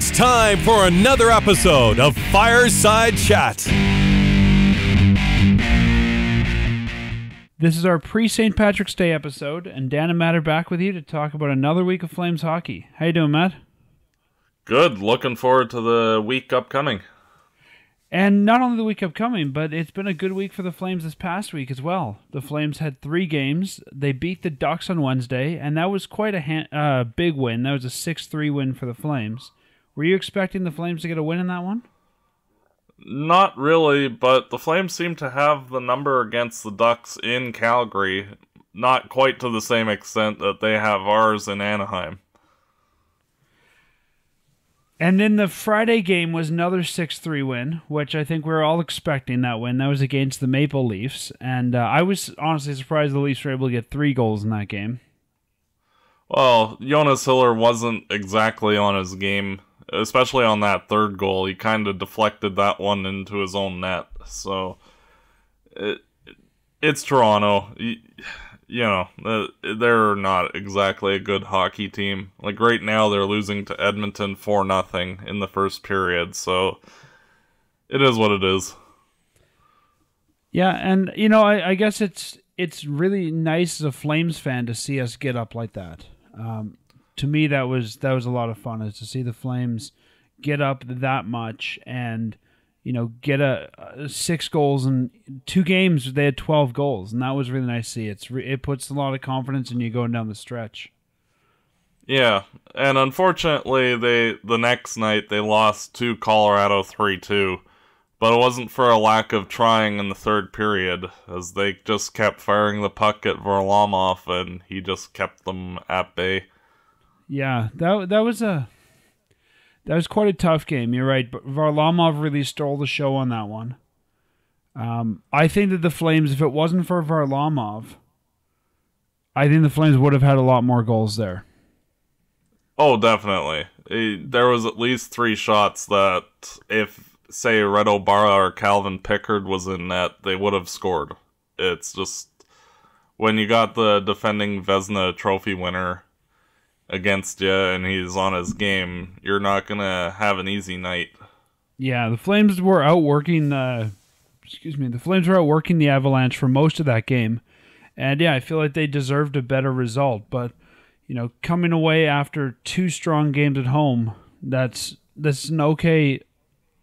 It's time for another episode of Fireside Chat. This is our pre St. Patrick's Day episode, and Dan and Matt are back with you to talk about another week of Flames hockey. How you doing, Matt? Good. Looking forward to the week upcoming. And not only the week upcoming, but it's been a good week for the Flames this past week as well. The Flames had three games. They beat the Ducks on Wednesday, and that was quite a ha- uh, big win. That was a 6 3 win for the Flames. Were you expecting the Flames to get a win in that one? Not really, but the Flames seem to have the number against the Ducks in Calgary, not quite to the same extent that they have ours in Anaheim. And then the Friday game was another 6 3 win, which I think we are all expecting that win. That was against the Maple Leafs. And uh, I was honestly surprised the Leafs were able to get three goals in that game. Well, Jonas Hiller wasn't exactly on his game, especially on that third goal. He kind of deflected that one into his own net. So it, it's Toronto you know, they're not exactly a good hockey team. Like right now, they're losing to Edmonton for nothing in the first period. So it is what it is. Yeah, and you know, I, I guess it's it's really nice as a Flames fan to see us get up like that. Um, to me, that was that was a lot of fun, is to see the Flames get up that much and you know, get a, a, six goals in two games. They had twelve goals, and that was really nice to see. It's re- it puts a lot of confidence in you going down the stretch. Yeah, and unfortunately, they the next night they lost to Colorado three two, but it wasn't for a lack of trying in the third period, as they just kept firing the puck at Varlamov, and he just kept them at bay. Yeah, that that was a that was quite a tough game. You're right, but Varlamov really stole the show on that one. Um, I think that the Flames, if it wasn't for Varlamov, I think the Flames would have had a lot more goals there. Oh, definitely. There was at least three shots that, if say Reto Berra or Calvin Pickard was in net, they would have scored. It's just when you got the defending Vezina Trophy winner against you and he's on his game, you're not gonna have an easy night. Yeah, the Flames were outworking the. Excuse me, the Flames were outworking the Avalanche for most of that game, and yeah, I feel like they deserved a better result. But you know, coming away after two strong games at home, that's that's an okay.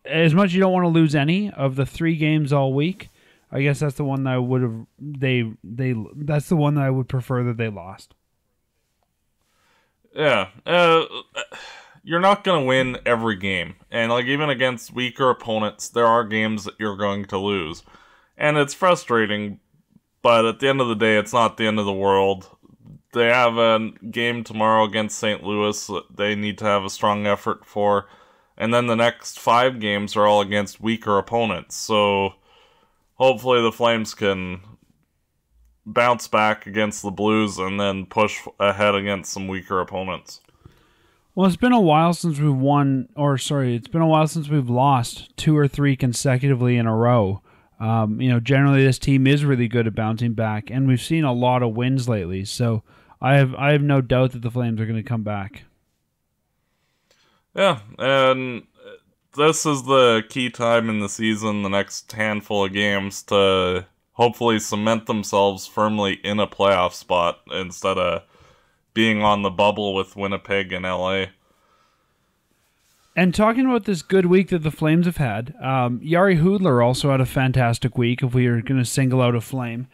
As much as you don't want to lose any of the three games all week, I guess that's the one that I would have they they that's the one that I would prefer that they lost. Yeah. Uh, you're not going to win every game. And, like, even against weaker opponents, there are games that you're going to lose. And it's frustrating, but at the end of the day, it's not the end of the world. They have a game tomorrow against St. Louis that they need to have a strong effort for. And then the next five games are all against weaker opponents. So hopefully the Flames can bounce back against the Blues and then push ahead against some weaker opponents. Well, it's been a while since we've won, or sorry, it's been a while since we've lost two or three consecutively in a row. Um, you know, generally this team is really good at bouncing back, and we've seen a lot of wins lately. So I have I have no doubt that the Flames are going to come back. Yeah, and this is the key time in the season, the next handful of games to hopefully cement themselves firmly in a playoff spot instead of being on the bubble with Winnipeg and LA. And talking about this good week that the Flames have had, um, Jiri Hudler also had a fantastic week. If we are going to single out a Flame,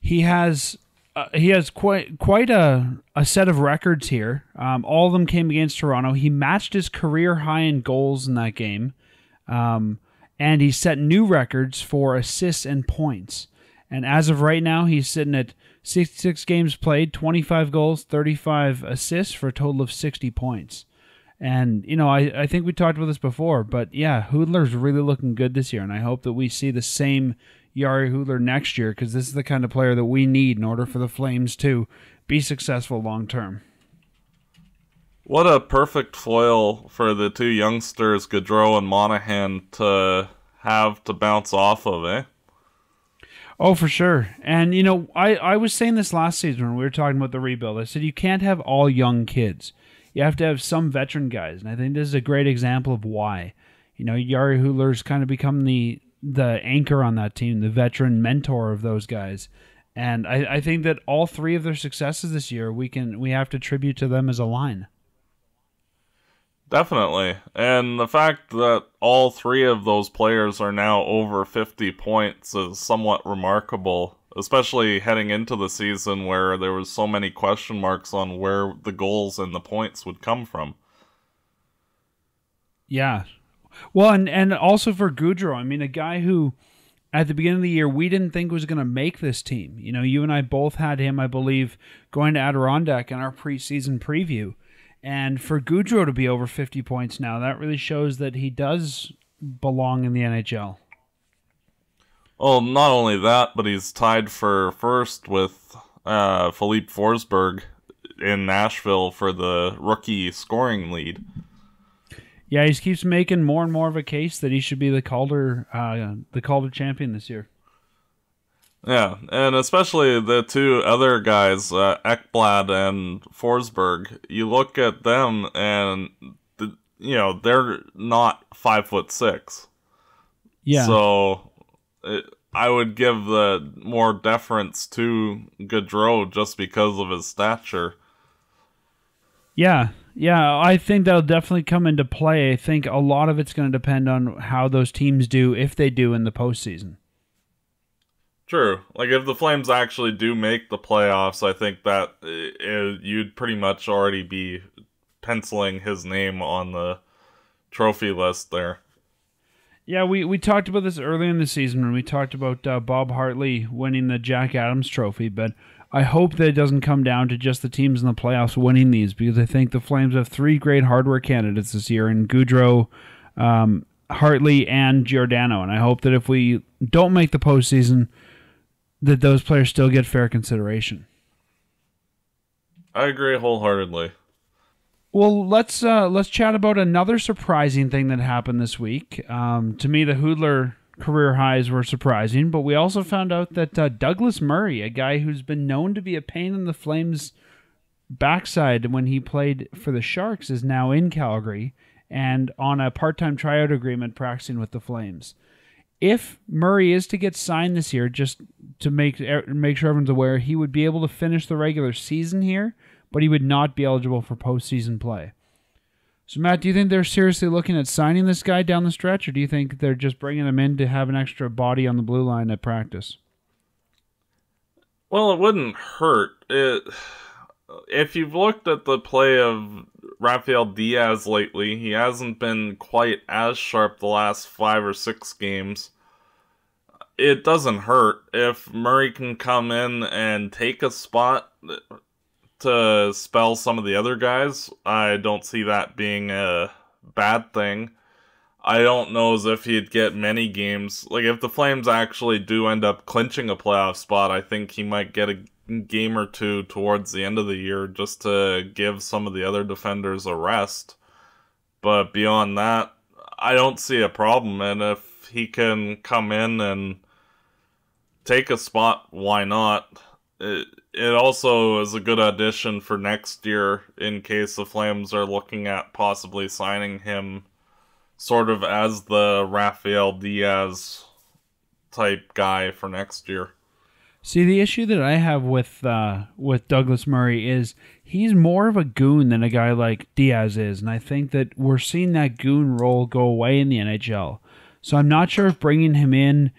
he has uh, he has quite quite a, a set of records here. Um, all of them came against Toronto. He matched his career high in goals in that game, um, and he set new records for assists and points. And as of right now, he's sitting at 66 games played, 25 goals, 35 assists for a total of 60 points. And, you know, I, I think we talked about this before, but yeah, Hudler's really looking good this year. And I hope that we see the same Jiri Hudler next year because this is the kind of player that we need in order for the Flames to be successful long term. What a perfect foil for the two youngsters, Gaudreau and Monahan, to have to bounce off of, eh? Oh, for sure. And you know, I I was saying this last season when we were talking about the rebuild. I said you can't have all young kids. you have to have some veteran guys, and I think this is a great example of why. You know, Jiri Hudler's kind of become the the anchor on that team, the veteran mentor of those guys. And I, I think that all three of their successes this year, we can we have to tribute to them as a line. Definitely. And the fact that all three of those players are now over 50 points is somewhat remarkable, especially heading into the season where there was so many question marks on where the goals and the points would come from. Yeah. Well, and and also for Gaudreau, I mean, a guy who at the beginning of the year we didn't think was going to make this team. You know, you and I both had him, I believe, going to Adirondack in our preseason preview. And for Gaudreau to be over 50 points now, that really shows that he does belong in the NHL. Well, not only that, but he's tied for first with uh, Filip Forsberg in Nashville for the rookie scoring lead. Yeah, he keeps making more and more of a case that he should be the Calder, uh, the Calder champion this year. Yeah, and especially the two other guys, uh, Ekblad and Forsberg. You look at them, and the, you know they're not five foot six. Yeah. So it, I would give the more deference to Gaudreau just because of his stature. Yeah, yeah, I think that'll definitely come into play. I think a lot of it's going to depend on how those teams do, if they do, in the postseason. True. Like if the Flames actually do make the playoffs, I think that it, you'd pretty much already be penciling his name on the trophy list there. Yeah, we, we talked about this earlier in the season when we talked about uh, Bob Hartley winning the Jack Adams Trophy, but I hope that it doesn't come down to just the teams in the playoffs winning these because I think the Flames have three great hardware candidates this year in Gaudreau, um, Hartley, and Giordano. And I hope that if we don't make the postseason, that those players still get fair consideration. I agree wholeheartedly. Well, let's uh, let's chat about another surprising thing that happened this week. Um, to me, the Hudler career highs were surprising, but we also found out that uh, Douglas Murray, a guy who's been known to be a pain in the Flames' backside when he played for the Sharks, is now in Calgary and on a part-time tryout agreement practicing with the Flames if Murray is to get signed this year, just to make er, make sure everyone's aware, he would be able to finish the regular season here, but he would not be eligible for postseason play. So, Matt, do you think they're seriously looking at signing this guy down the stretch, or do you think they're just bringing him in to have an extra body on the blue line at practice? Well, it wouldn't hurt. It, if you've looked at the play of Rafael Diaz lately. He hasn't been quite as sharp the last five or six games. It doesn't hurt if Murray can come in and take a spot to spell some of the other guys. I don't see that being a bad thing. I don't know as if he'd get many games. Like, if the Flames actually do end up clinching a playoff spot, I think he might get a game or two towards the end of the year just to give some of the other defenders a rest. But beyond that, I don't see a problem. And if he can come in and take a spot, why not? It, it also is a good addition for next year in case the Flames are looking at possibly signing him sort of as the Rafael Diaz type guy for next year. See, the issue that I have with uh, with Douglas Murray is he's more of a goon than a guy like Diaz is, and I think that we're seeing that goon role go away in the NHL. So I'm not sure if bringing him in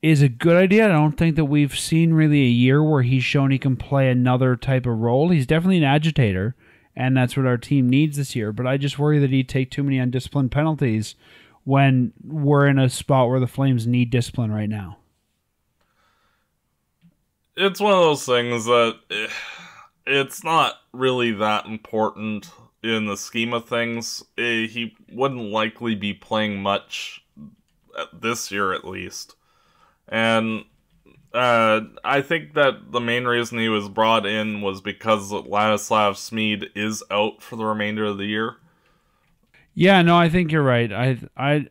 is a good idea. I don't think that we've seen really a year where he's shown he can play another type of role. He's definitely an agitator, and that's what our team needs this year. But I just worry that he'd take too many undisciplined penalties when we're in a spot where the Flames need discipline right now it's one of those things that eh, it's not really that important in the scheme of things. Eh, he wouldn't likely be playing much this year, at least, and uh, I think that the main reason he was brought in was because Ladislav Smid is out for the remainder of the year. Yeah, no, I think you're right. I I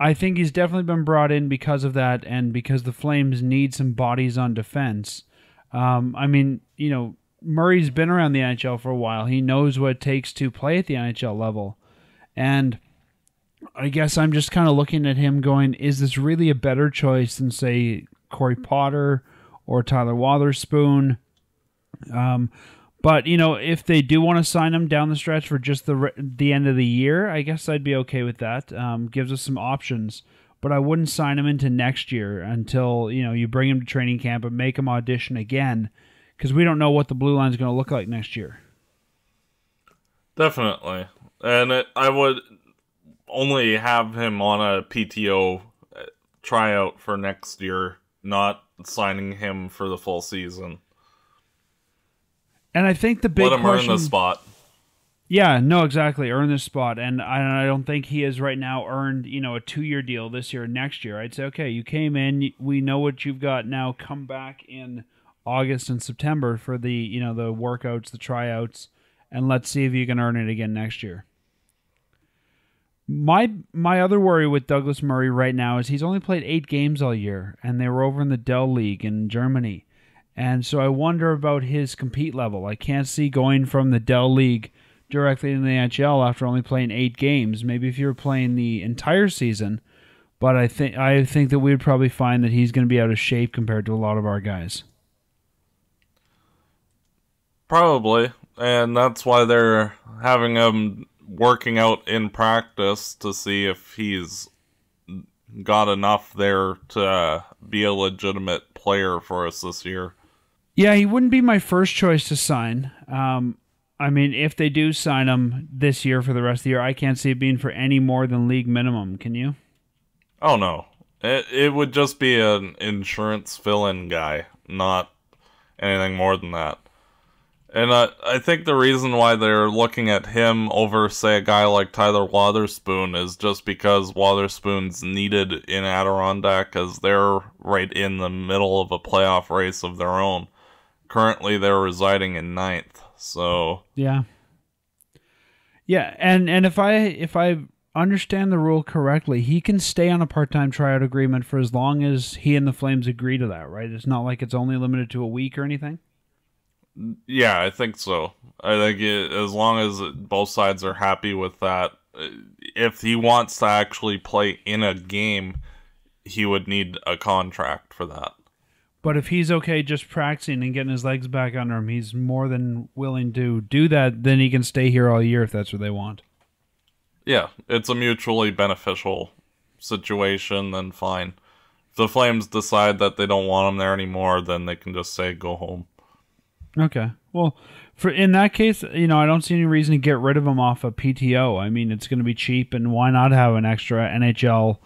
I think he's definitely been brought in because of that, and because the Flames need some bodies on defense. Um, I mean, you know, Murray's been around the NHL for a while. He knows what it takes to play at the NHL level. And I guess I'm just kind of looking at him going, is this really a better choice than, say, Corey Potter or Tyler Wotherspoon? Um, but you know, if they do want to sign him down the stretch for just the the end of the year, I guess I'd be okay with that. Um, gives us some options, but I wouldn't sign him into next year until you know you bring him to training camp and make him audition again, because we don't know what the blue line is going to look like next year. Definitely, and it, I would only have him on a PTO uh, tryout for next year, not signing him for the full season. And I think the big Let him question, earn the spot. Yeah, no, exactly. Earn this spot, and I, I don't think he has right now earned you know a two year deal this year, next year. I'd say okay, you came in, we know what you've got now. Come back in August and September for the you know the workouts, the tryouts, and let's see if you can earn it again next year. My my other worry with Douglas Murray right now is he's only played eight games all year, and they were over in the DEL League in Germany. And so I wonder about his compete level. I can't see going from the DEL League directly in the NHL after only playing eight games. Maybe if you're playing the entire season, but I think I think that we would probably find that he's going to be out of shape compared to a lot of our guys. Probably, and that's why they're having him working out in practice to see if he's got enough there to be a legitimate player for us this year. Yeah, he wouldn't be my first choice to sign. Um, I mean, if they do sign him this year for the rest of the year, I can't see it being for any more than league minimum. Can you? Oh no, it it would just be an insurance fill-in guy, not anything more than that. And I I think the reason why they're looking at him over, say, a guy like Tyler Wotherspoon is just because Wotherspoon's needed in Adirondack as they're right in the middle of a playoff race of their own currently they're residing in ninth. So yeah, yeah, and and if I if I understand the rule correctly, he can stay on a part time tryout agreement for as long as he and the Flames agree to that. Right? It's not like it's only limited to a week or anything. Yeah, I think so. I think it, as long as both sides are happy with that, uh, if he wants to actually play in a game, he would need a contract for that. But if he's okay just practicing and getting his legs back under him, he's more than willing to do that. Then he can stay here all year if that's what they want. Yeah, it's a mutually beneficial situation. Then fine. If the Flames decide that they don't want him there anymore, then they can just say go home. Okay. Well, for in that case, you know, I don't see any reason to get rid of him off a of PTO. I mean, it's going to be cheap, and why not have an extra NHL,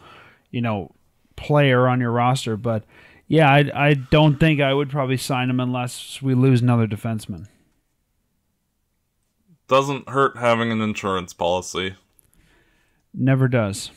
you know, player on your roster? But yeah, I, I don't think I would probably sign him unless we lose another defenseman. Doesn't hurt having an insurance policy. Never does.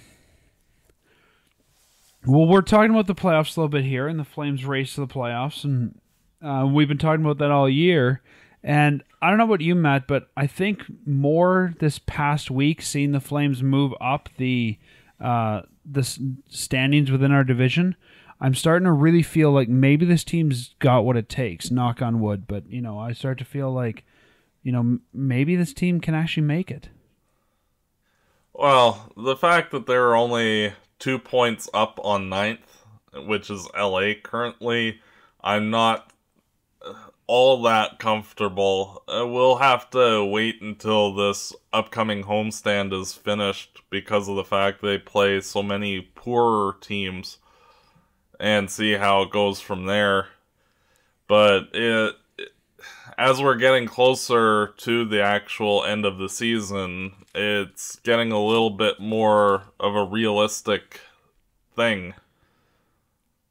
Well, we're talking about the playoffs a little bit here, and the Flames race to the playoffs, and uh, we've been talking about that all year. And I don't know about you, Matt, but I think more this past week, seeing the Flames move up the uh, the standings within our division, I'm starting to really feel like maybe this team's got what it takes. Knock on wood, but you know, I start to feel like, you know, maybe this team can actually make it. Well, the fact that they're only two points up on ninth, which is LA currently, I'm not all that comfortable. Uh, we'll have to wait until this upcoming homestand is finished because of the fact they play so many poorer teams and see how it goes from there. But it, it, as we're getting closer to the actual end of the season, it's getting a little bit more of a realistic thing.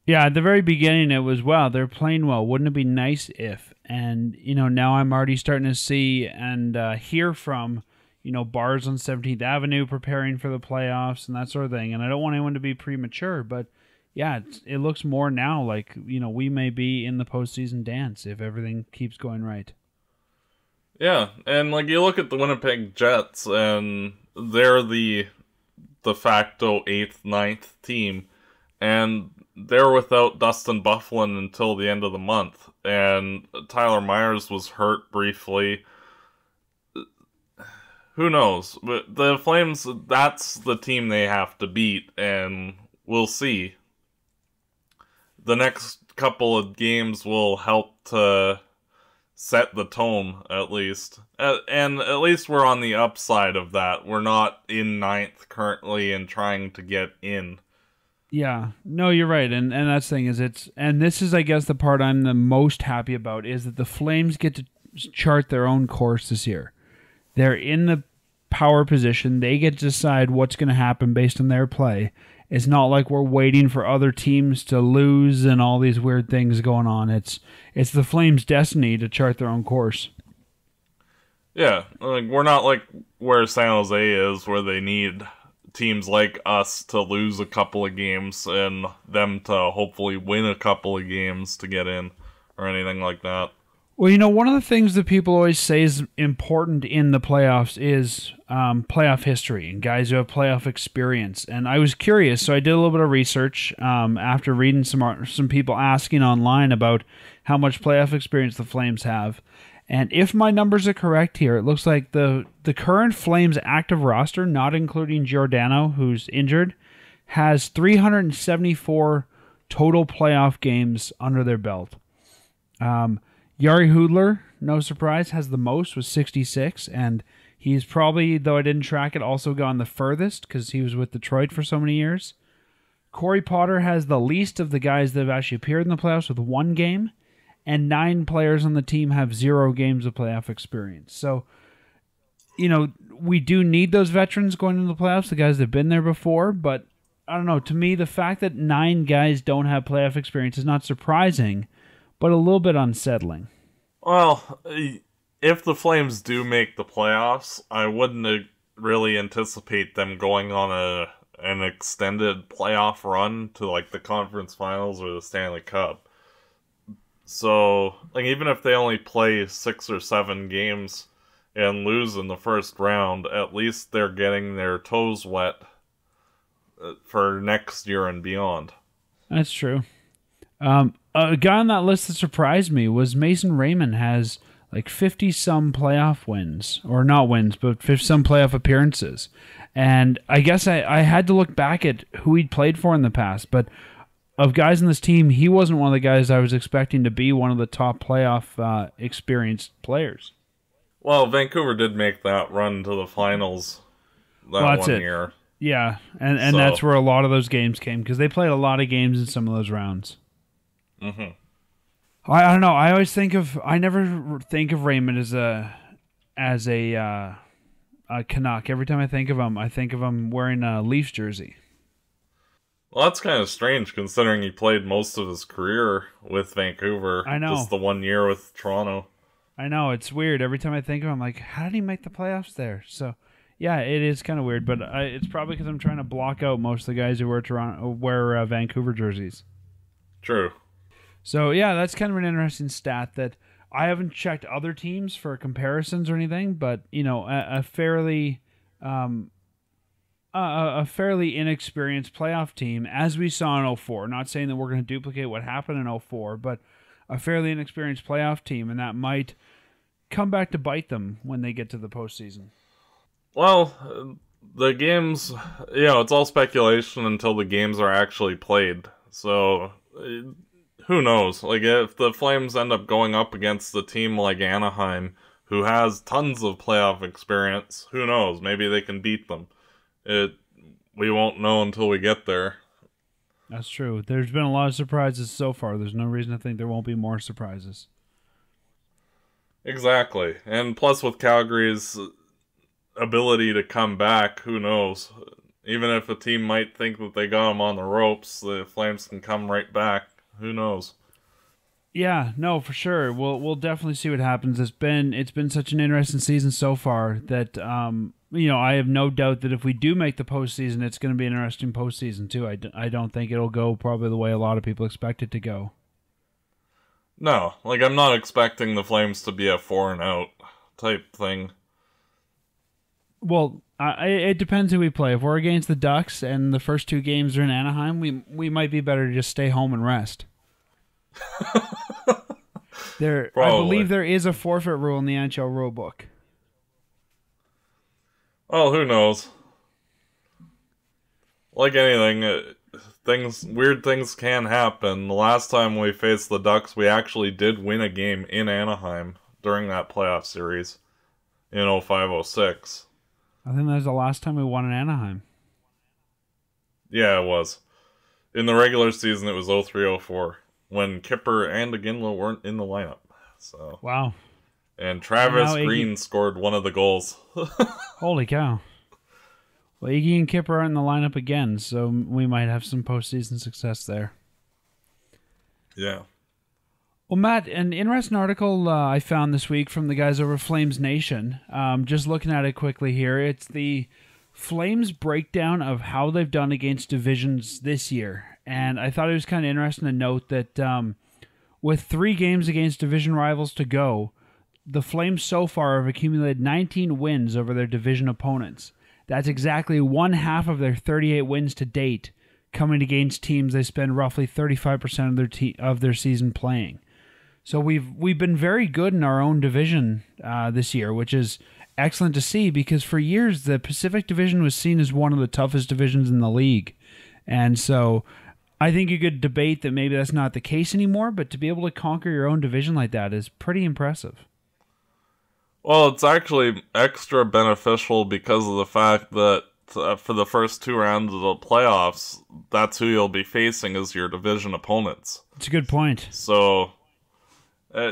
Yeah, at the very beginning, it was wow, they're playing well. Wouldn't it be nice if? And you know, now I'm already starting to see and uh, hear from you know bars on 17th Avenue preparing for the playoffs and that sort of thing. And I don't want anyone to be premature, but yeah, it looks more now like you know we may be in the postseason dance if everything keeps going right. Yeah, and like you look at the Winnipeg Jets, and they're the de facto eighth, ninth team, and they're without Dustin Byfuglien until the end of the month, and Tyler Myers was hurt briefly. Who knows? But the Flames, that's the team they have to beat, and we'll see. The next couple of games will help to set the tone, at least. And at least we're on the upside of that. We're not in ninth currently and trying to get in. Yeah, no, you're right, and and that's the thing is it's and this is I guess the part I'm the most happy about is that the Flames get to chart their own course this year. They're in the power position. They get to decide what's going to happen based on their play. It's not like we're waiting for other teams to lose and all these weird things going on. It's it's the Flames' destiny to chart their own course. Yeah, like we're not like where San Jose is, where they need teams like us to lose a couple of games and them to hopefully win a couple of games to get in or anything like that. Well, you know, one of the things that people always say is important in the playoffs is um, playoff history and guys who have playoff experience. And I was curious, so I did a little bit of research um, after reading some some people asking online about how much playoff experience the Flames have. And if my numbers are correct here, it looks like the the current Flames active roster, not including Giordano, who's injured, has 374 total playoff games under their belt. Um, Jiri Hudler, no surprise, has the most with 66, and he's probably, though I didn't track it, also gone the furthest because he was with Detroit for so many years. Corey Potter has the least of the guys that have actually appeared in the playoffs with one game, and nine players on the team have zero games of playoff experience. So, you know, we do need those veterans going into the playoffs, the guys that have been there before, but I don't know. To me, the fact that nine guys don't have playoff experience is not surprising, but a little bit unsettling. Well, if the Flames do make the playoffs, I wouldn't really anticipate them going on a an extended playoff run to like the conference finals or the Stanley Cup. So, like, even if they only play six or seven games and lose in the first round, at least they're getting their toes wet uh, for next year and beyond. That's true. Um, a guy on that list that surprised me was Mason Raymond has like 50 some playoff wins, or not wins, but 50 some playoff appearances. And I guess I, I had to look back at who he'd played for in the past, but of guys in this team, he wasn't one of the guys I was expecting to be one of the top playoff uh, experienced players. Well, Vancouver did make that run to the finals that well, one it. year. Yeah, and and so. that's where a lot of those games came because they played a lot of games in some of those rounds. Mm-hmm. I, I don't know. I always think of I never think of Raymond as a as a uh, a Canuck. Every time I think of him, I think of him wearing a Leafs jersey. Well, that's kind of strange considering he played most of his career with Vancouver. I know. Just the one year with Toronto. I know. It's weird. Every time I think of him, I'm like, how did he make the playoffs there? So, yeah, it is kind of weird, but I, it's probably because I'm trying to block out most of the guys who wear Toronto wear uh, Vancouver jerseys. True. So yeah, that's kind of an interesting stat that I haven't checked other teams for comparisons or anything, but you know, a, a fairly um, a, a, fairly inexperienced playoff team, as we saw in 04. Not saying that we're going to duplicate what happened in 04, but a fairly inexperienced playoff team, and that might come back to bite them when they get to the postseason. Well, the games, you know, it's all speculation until the games are actually played. So, who knows? Like, if the Flames end up going up against a team like Anaheim, who has tons of playoff experience, who knows? Maybe they can beat them it we won't know until we get there. That's true. There's been a lot of surprises so far. There's no reason to think there won't be more surprises. Exactly. And plus with Calgary's ability to come back, who knows? Even if a team might think that they got them on the ropes, the Flames can come right back. Who knows? Yeah, no, for sure. We'll we'll definitely see what happens. It's been it's been such an interesting season so far that um you know, I have no doubt that if we do make the postseason, it's going to be an interesting postseason too. I d- I don't think it'll go probably the way a lot of people expect it to go. No, like I'm not expecting the Flames to be a four and out type thing. Well, Uh, it, depends who we play. If we're against the Ducks and the first two games are in Anaheim, we we might be better to just stay home and rest. there, I believe there is a forfeit rule in the NHL rule book. Well, who knows? Like anything, uh, things weird things can happen. The last time we faced the Ducks, we actually did win a game in Anaheim during that playoff series in 0506. I think that was the last time we won in Anaheim. Yeah, it was. In the regular season, it was 0304 when Kipper and Iginla weren't in the lineup. So, Wow, and Travis Iggy- Green scored one of the goals. holy cow! Well, Iggy and Kipper aren't in the lineup again, so we might have some postseason success there. yeah. Well, Matt, an interesting article uh, I found this week from the guys over Flames Nation. Um, just looking at it quickly here, it's the Flames breakdown of how they've done against divisions this year, and I thought it was kind of interesting to note that um, with three games against division rivals to go, the Flames so far have accumulated 19 wins over their division opponents. That's exactly one half of their 38 wins to date, coming against teams they spend roughly 35% of their te- of their season playing. So we've we've been very good in our own division uh, this year, which is excellent to see because for years the Pacific Division was seen as one of the toughest divisions in the league, and so I think you could debate that maybe that's not the case anymore. But to be able to conquer your own division like that is pretty impressive. Well, it's actually extra beneficial because of the fact that uh, for the first two rounds of the playoffs, that's who you'll be facing as your division opponents. It's a good point. So, uh,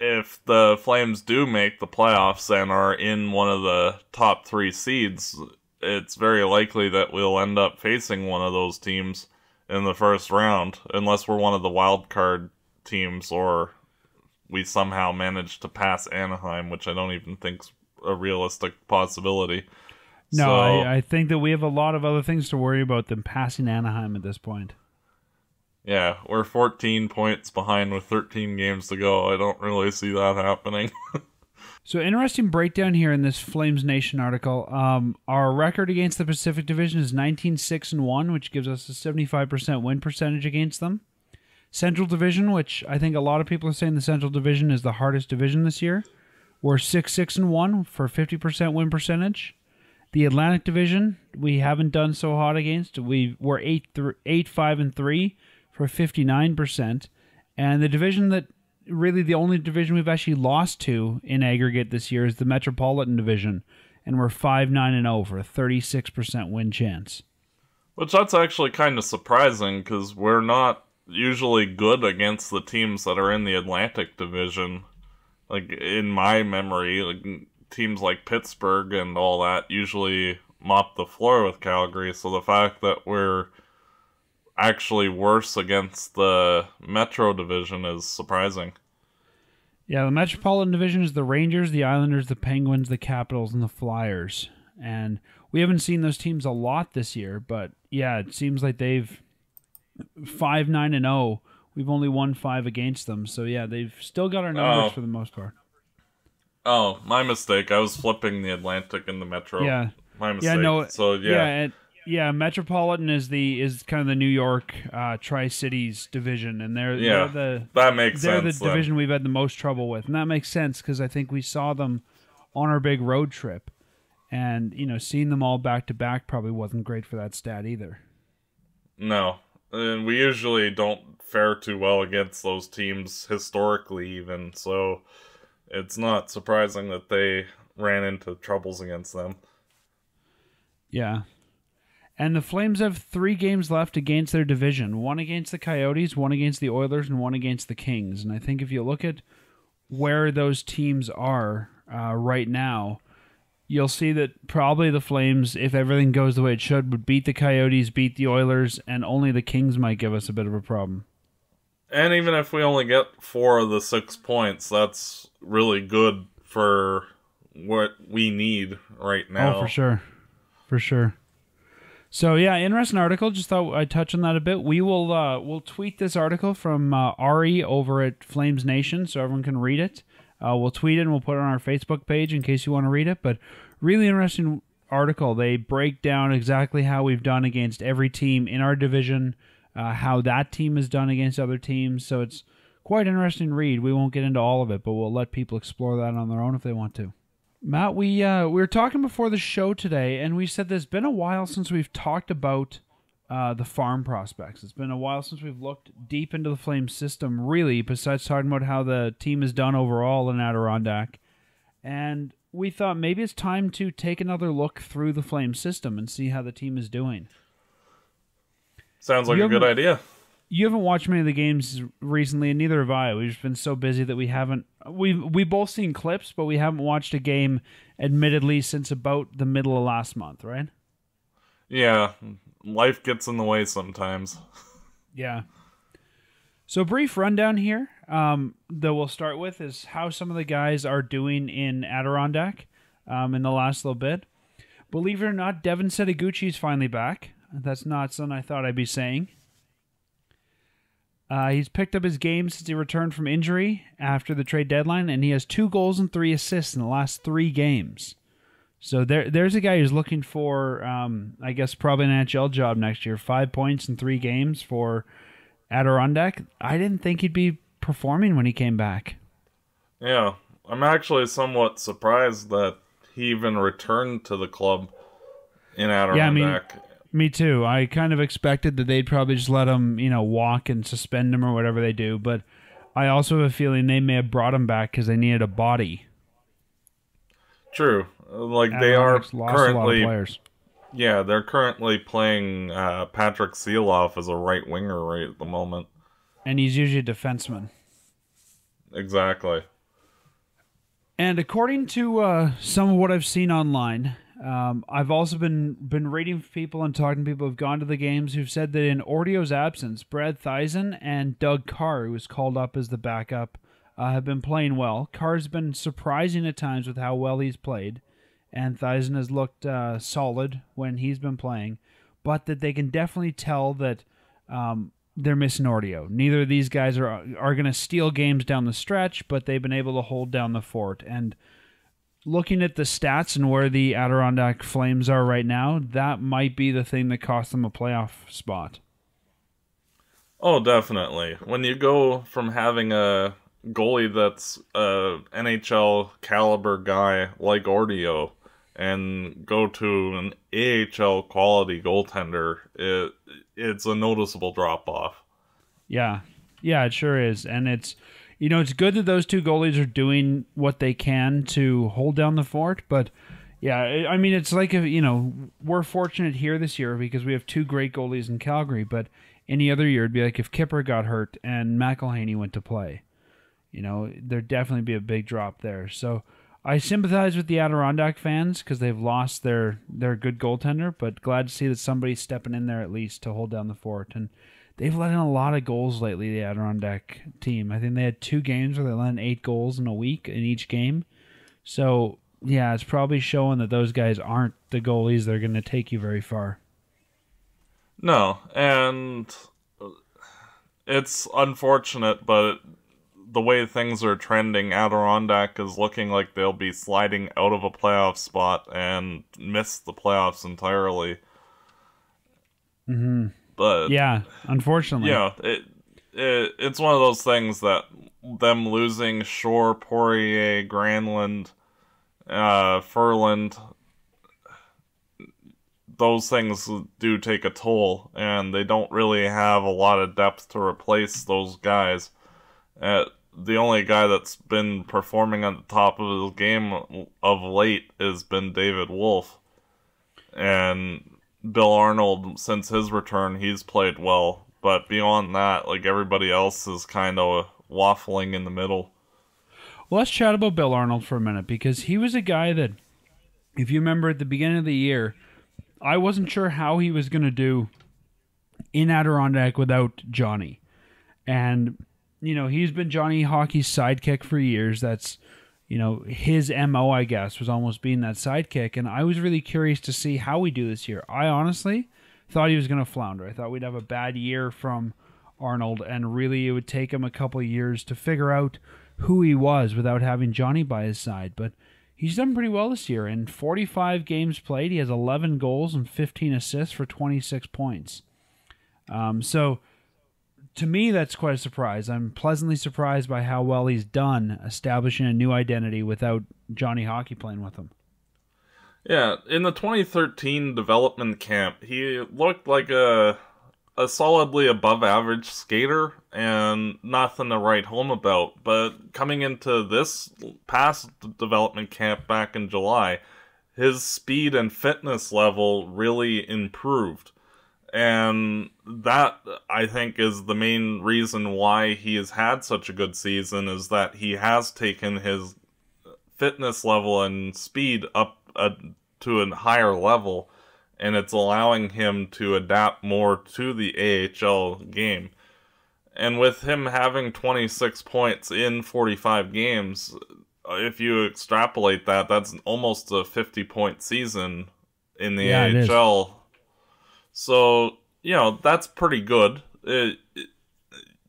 if the Flames do make the playoffs and are in one of the top three seeds, it's very likely that we'll end up facing one of those teams in the first round, unless we're one of the wild card teams or we somehow manage to pass Anaheim, which I don't even think's a realistic possibility. No, So- I, I think that we have a lot of other things to worry about than passing Anaheim at this point. Yeah, we're 14 points behind with 13 games to go. I don't really see that happening. So interesting breakdown here in this Flames Nation article. Um, our record against the Pacific Division is 19 6 and 1, which gives us a 75% win percentage against them. Central Division, which I think a lot of people are saying the Central Division is the hardest division this year. We're 6 6 and 1 for 50% win percentage. The Atlantic Division, we haven't done so hot against. We were 8 th- 8 5 and 3 for 59%. And the division that really the only division we've actually lost to in aggregate this year is the Metropolitan Division, and we're five nine and zero for a thirty six percent win chance. Which that's actually kind of surprising because we're not usually good against the teams that are in the Atlantic Division. Like in my memory, like teams like Pittsburgh and all that usually mop the floor with Calgary. So the fact that we're actually worse against the Metro Division is surprising. Yeah, the Metropolitan Division is the Rangers, the Islanders, the Penguins, the Capitals, and the Flyers. And we haven't seen those teams a lot this year, but yeah, it seems like they've five nine and zero. We've only won five against them, so yeah, they've still got our numbers Oh. for the most part. Oh, my mistake. I was flipping the Atlantic and the Metro. Yeah, My mistake. yeah, no, So yeah. yeah, yeah. Metropolitan is the is kind of the New York uh, Tri Cities division, and they're Yeah, they're the that makes they're sense. the then. division we've had the most trouble with, and that makes sense because I think we saw them on our big road trip, and you know, seeing them all back to back probably wasn't great for that stat either. No, and we usually don't fare too well against those teams historically, even so. It's not surprising that they ran into troubles against them. Yeah. And the Flames have three games left against their division one against the Coyotes, one against the Oilers, and one against the Kings. And I think if you look at where those teams are uh, right now, you'll see that probably the Flames, if everything goes the way it should, would beat the Coyotes, beat the Oilers, and only the Kings might give us a bit of a problem. And even if we only get four of the six points, that's really good for what we need right now. Oh, for sure. For sure. So yeah, interesting article. Just thought I'd touch on that a bit. We will uh, we'll tweet this article from uh, Ari over at Flames Nation, so everyone can read it. Uh, we'll tweet it and we'll put it on our Facebook page in case you want to read it. But really interesting article, they break down exactly how we've done against every team in our division, uh, how that team has done against other teams. So it's quite interesting read. We won't get into all of it, but we'll let people explore that on their own if they want to. Matt, we uh, we were talking before the show today, and we said there's been a while since we've talked about uh, the farm prospects. It's been a while since we've looked deep into the Flame system, really, besides talking about how the team has done overall in Adirondack. And we thought maybe it's time to take another look through the Flame system and see how the team is doing. Sounds like You a good idea. You haven't watched many of the games recently, and neither have I. We've just been so busy that we haven't. We we both seen clips, but we haven't watched a game, admittedly, since about the middle of last month, right? Yeah, life gets in the way sometimes. Yeah. So brief rundown here um, that we'll start with is how some of the guys are doing in Adirondack um, in the last little bit. Believe it or not, Devin Setoguchi is finally back. That's not something I thought I'd be saying. Uh, he's picked up his game since he returned from injury after the trade deadline, and he has two goals and three assists in the last three games. So there, there's a guy who's looking for, um, I guess, probably an NHL job next year. Five points in three games for Adirondack. I didn't think he'd be performing when he came back. Yeah, I'm actually somewhat surprised that he even returned to the club in I mean- Adirondack. Me too. I kind of expected that they'd probably just let him, you know, walk and suspend him or whatever they do. But I also have a feeling they may have brought him back because they needed a body. True, like they are Adirondack's lost a lot of currently. players. Yeah, they're currently playing uh, Patrick Sieloff as a right winger right at the moment. and he's usually a defenseman. Exactly. And according to uh, some of what I've seen online, um, I've also been been reading people and talking to people who've gone to the games who've said that in Ortio's absence, Brad Thiessen and Doug Carr, who was called up as the backup, uh, have been playing well. Carr's been surprising at times with how well he's played, and Thiessen has looked uh, solid when he's been playing, but that they can definitely tell that um, they're missing Ortio. Neither of these guys are are going to steal games down the stretch, but they've been able to hold down the fort. And looking at the stats and where the Adirondack Flames are right now, that might be the thing that cost them a playoff spot. Oh, definitely. When you go from having a goalie that's a NHL caliber guy like Ortio and go to an AHL quality goaltender, it it's a noticeable drop off. Yeah. Yeah, it sure is. And it's you know, it's good that those two goalies are doing what they can to hold down the fort, but yeah, I mean it's like a, you know, we're fortunate here this year because we have two great goalies in Calgary, but any other year it'd be like if Kipper got hurt and McElhinney went to play. You know, there'd definitely be a big drop there. So I sympathize with the Adirondack fans because they've lost their their good goaltender, but glad to see that somebody's stepping in there at least to hold down the fort. And they've let in a lot of goals lately. The Adirondack team, I think they had two games where they let in eight goals in a week in each game. So yeah, it's probably showing that those guys aren't the goalies that are going to take you very far. No, and it's unfortunate, but the way things are trending, Adirondack is looking like they'll be sliding out of a playoff spot and miss the playoffs entirely. Mm-hmm. But Yeah, unfortunately. yeah, it, it it's one of those things that them losing Shore, Poirier, Granlund, uh, Ferland, those things do take a toll, and they don't really have a lot of depth to replace those guys. Uh, the only guy that's been performing at the top of his game of late has been David Wolf, and Bill Arnold, since his return, he's played well. But beyond that, like everybody else is kind of waffling in the middle. Well, let's chat about Bill Arnold for a minute because he was a guy that, if you remember at the beginning of the year, I wasn't sure how he was going to do in Adirondack without Johnny. And, you know, he's been Johnny Hockey's sidekick for years. That's, you know, his MO, I guess, was almost being that sidekick. And I was really curious to see how we do this year. I honestly thought he was going to flounder. I thought we'd have a bad year from Arnold, and really it would take him a couple of years to figure out who he was without having Johnny by his side. But he's done pretty well this year. In 45 games played, he has 11 goals and 15 assists for 26 points. Um, so to me, that's quite a surprise. I'm pleasantly surprised by how well he's done establishing a new identity without Johnny Hockey playing with him. Yeah, in the 2013 development camp, he looked like a a solidly above average skater and nothing to write home about. But coming into this past development camp back in July, his speed and fitness level really improved. And that, I think, is the main reason why he has had such a good season is that he has taken his fitness level and speed up a, to a higher level and it's allowing him to adapt more to the AHL game. And with him having 26 points in 45 games, if you extrapolate that, that's almost a 50 point season in the Yeah, AHL. So, you know, that's pretty good. It, it-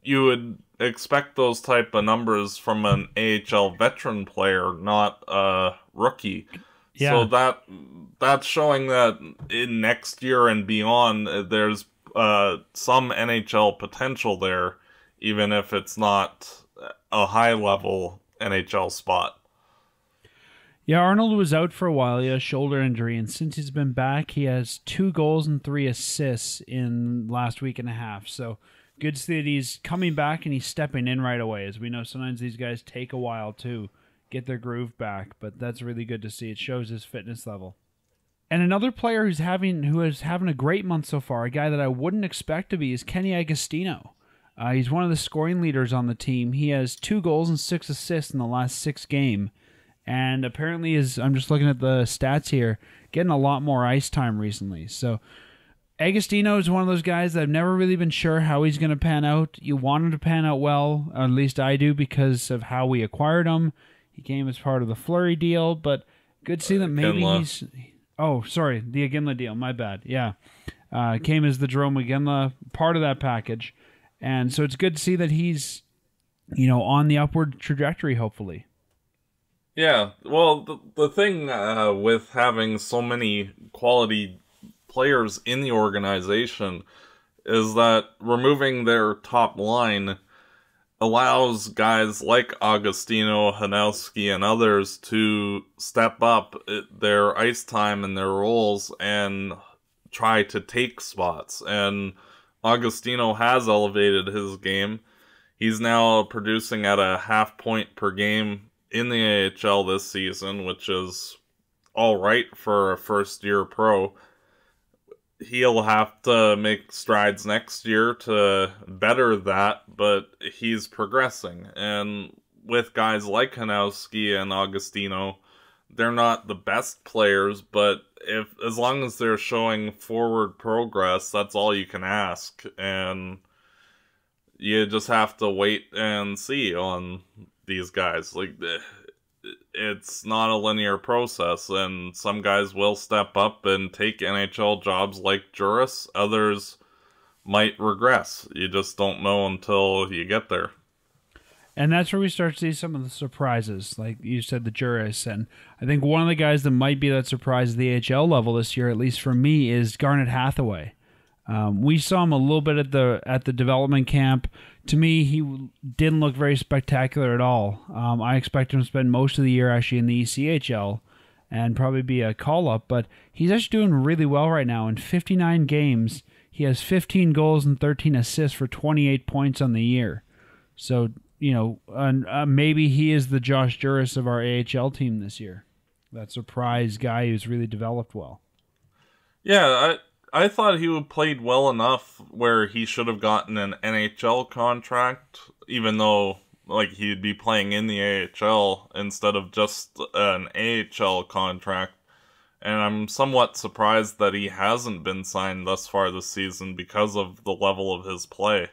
you would expect those type of numbers from an AHL veteran player, not a rookie. Yeah. So that that's showing that in next year and beyond, uh, there's uh, some NHL potential there, even if it's not a high level NHL spot. Yeah, Arnold was out for a while. He has a shoulder injury, and since he's been back, he has two goals and three assists in last week and a half. So good to see that he's coming back and he's stepping in right away. As we know, sometimes these guys take a while to get their groove back, but that's really good to see. It shows his fitness level. And another player who's having who is having a great month so far, a guy that I wouldn't expect to be, is Kenny Agostino. Uh, he's one of the scoring leaders on the team. He has two goals and six assists in the last six game, and apparently is I'm just looking at the stats here, getting a lot more ice time recently. So Agostino is one of those guys that I've never really been sure how he's going to pan out. You want him to pan out well, at least I do, because of how we acquired him. He came as part of the Flurry deal, but good to see that maybe he's. Oh, sorry, the Iginla deal. My bad. Yeah, uh, came as the Jarome Iginla part of that package, and so it's good to see that he's, you know, on the upward trajectory. Hopefully. Yeah, well, the, the thing uh, with having so many quality players in the organization is that removing their top line allows guys like Agostino, Hanowski, and others to step up their ice time and their roles and try to take spots. And Agostino has elevated his game. He's now producing at a half point per game in the AHL this season, which is all right for a first year pro. He'll have to make strides next year to better that, but he's progressing. And with guys like Hanowski and Agostino, they're not the best players, but if as long as they're showing forward progress, that's all you can ask. And you just have to wait and see on these guys. Like eh, it's not a linear process, and some guys will step up and take NHL jobs like Jooris. Others might regress. You just don't know until you get there. And that's where we start to see some of the surprises, like you said, the Jooris. And I think one of the guys that might be that surprise at the AHL level this year, at least for me, is Garnet Hathaway. Um, we saw him a little bit at the at the development camp. To me, he didn't look very spectacular at all. Um, I expect him to spend most of the year actually in the ECHL and probably be a call up. But he's actually doing really well right now. In 59 games, he has 15 goals and 13 assists for 28 points on the year. So you know, uh, maybe he is the Josh Jooris of our AHL team this year. That surprise guy who's really developed well. Yeah, I I thought he would played well enough where he should have gotten an NHL contract, even though like he'd be playing in the AHL instead of just an AHL contract. And I'm somewhat surprised that he hasn't been signed thus far this season because of the level of his play.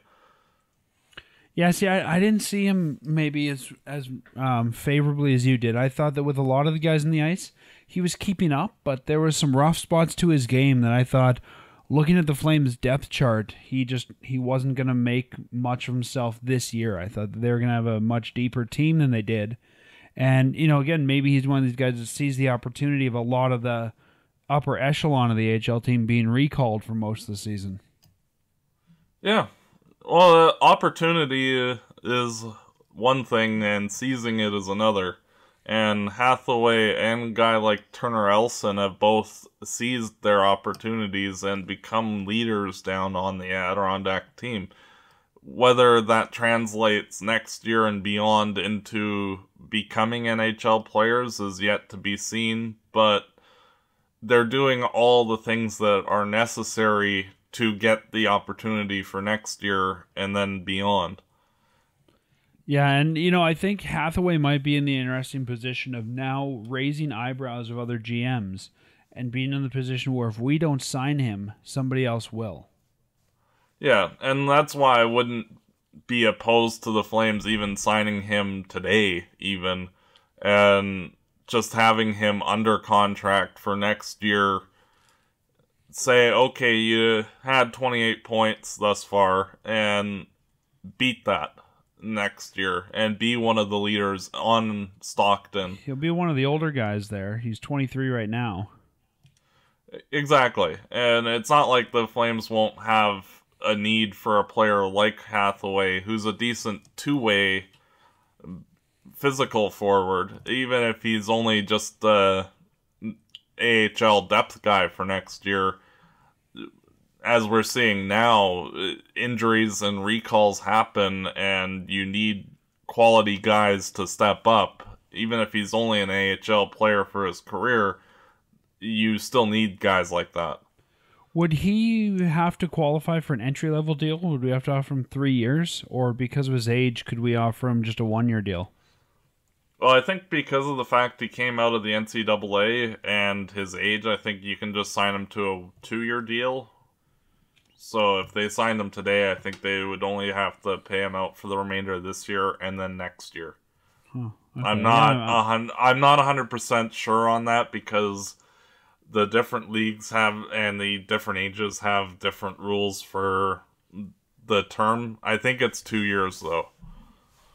Yeah, see, I, I didn't see him maybe as as um, favorably as you did. I thought that with a lot of the guys in the ice, he was keeping up, but there were some rough spots to his game that I thought, looking at the Flames depth chart, he just he wasn't going to make much of himself this year. I thought they were going to have a much deeper team than they did, And, you know, again, maybe he's one of these guys that sees the opportunity of a lot of the upper echelon of the HL team being recalled for most of the season. Yeah. Well, uh, opportunity is one thing, and seizing it is another. And Hathaway and guy like Turner Elson have both seized their opportunities and become leaders down on the Adirondack team. Whether that translates next year and beyond into becoming NHL players is yet to be seen, but they're doing all the things that are necessary to get the opportunity for next year and then beyond. Yeah, and you know, I think Hathaway might be in the interesting position of now raising eyebrows of other GMs and being in the position where if we don't sign him, somebody else will. Yeah, and that's why I wouldn't be opposed to the Flames even signing him today, even, and just having him under contract for next year. Say, okay, you had 28 points thus far, and beat that next year and be one of the leaders on Stockton. He'll be one of the older guys there. He's 23 right now. Exactly. And it's not like the Flames won't have a need for a player like Hathaway who's a decent two-way physical forward even if he's only just a AHL depth guy for next year as we're seeing now, uh, injuries and recalls happen, and you need quality guys to step up. Even if he's only an AHL player for his career, you still need guys like that. Would he have to qualify for an entry level deal? Would we have to offer him three years? Or because of his age, could we offer him just a one year deal? Well, I think because of the fact he came out of the NCAA and his age, I think you can just sign him to a two year deal so if they signed him today, I think they would only have to pay him out for the remainder of this year and then next year. Huh, okay. I'm not yeah, I'm not 100% sure on that because the different leagues have and the different ages have different rules for the term. I think it's 2 years though.